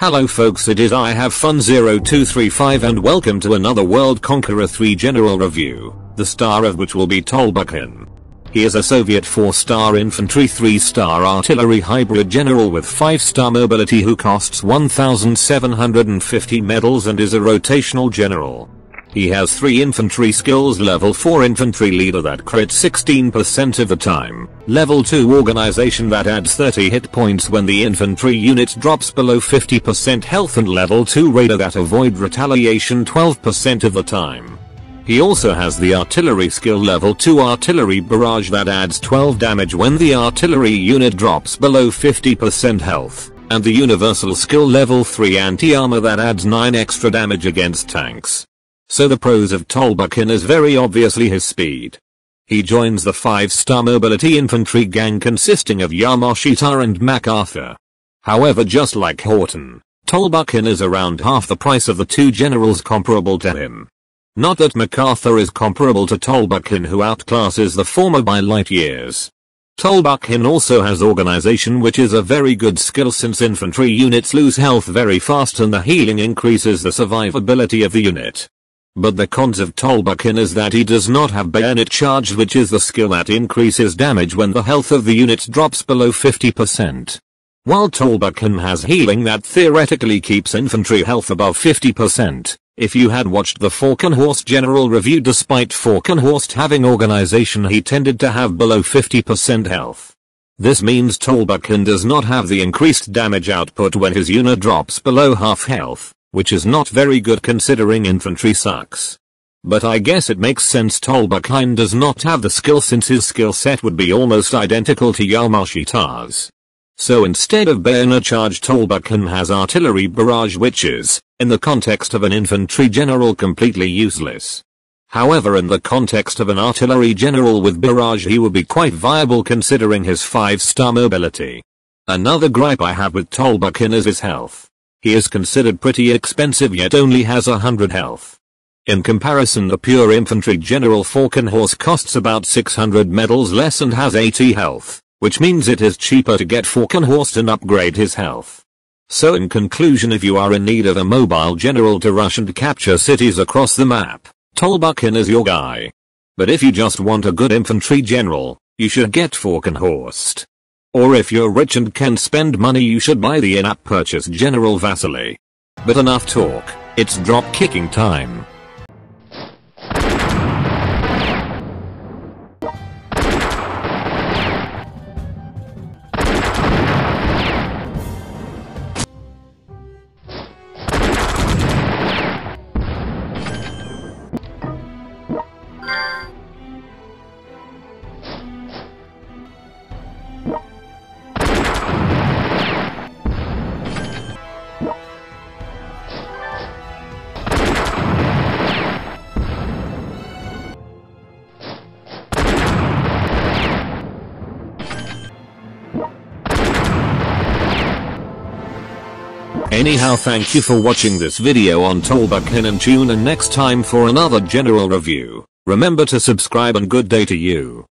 Hello folks it is I have fun 0235 and welcome to another World Conqueror 3 general review, the star of which will be Tolbukhin. He is a Soviet 4-star infantry 3-star artillery hybrid general with 5-star mobility who costs 1750 medals and is a rotational general. He has 3 infantry skills level 4 infantry leader that crits 16% of the time, level 2 organization that adds 30 hit points when the infantry unit drops below 50% health and level 2 raider that avoid retaliation 12% of the time. He also has the artillery skill level 2 artillery barrage that adds 12 damage when the artillery unit drops below 50% health, and the universal skill level 3 anti-armor that adds 9 extra damage against tanks. So the pros of Tolbukhin is very obviously his speed. He joins the 5-star mobility infantry gang consisting of Yamashita and MacArthur. However just like Horton, Tolbukhin is around half the price of the two generals comparable to him. Not that MacArthur is comparable to Tolbukhin who outclasses the former by light years. Tolbukhin also has organization which is a very good skill since infantry units lose health very fast and the healing increases the survivability of the unit. But the cons of Tolbukhin is that he does not have bayonet charge which is the skill that increases damage when the health of the unit drops below 50%. While Tolbukhin has healing that theoretically keeps infantry health above 50%, if you had watched the Falkenhorst general review despite Falkenhorst having organization he tended to have below 50% health. This means Tolbukhin does not have the increased damage output when his unit drops below half health which is not very good considering infantry sucks. But I guess it makes sense Tolbukhin does not have the skill since his skill set would be almost identical to Yamashita's. So instead of bayonet charge Tolbukhin has artillery barrage which is, in the context of an infantry general completely useless. However in the context of an artillery general with barrage he would be quite viable considering his 5 star mobility. Another gripe I have with Tolbukhin is his health. He is considered pretty expensive yet only has a hundred health. In comparison the pure infantry general Falkenhorst costs about 600 medals less and has 80 health, which means it is cheaper to get Falkenhorst and upgrade his health. So in conclusion if you are in need of a mobile general to rush and capture cities across the map, Tolbukhin is your guy. But if you just want a good infantry general, you should get Falkenhorst. Or if you're rich and can spend money you should buy the in-app purchase General Vasily. But enough talk, it's drop kicking time. Anyhow thank you for watching this video on Tolbukhin and tune in next time for another general review. Remember to subscribe and good day to you.